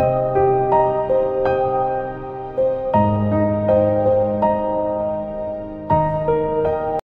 Thank you.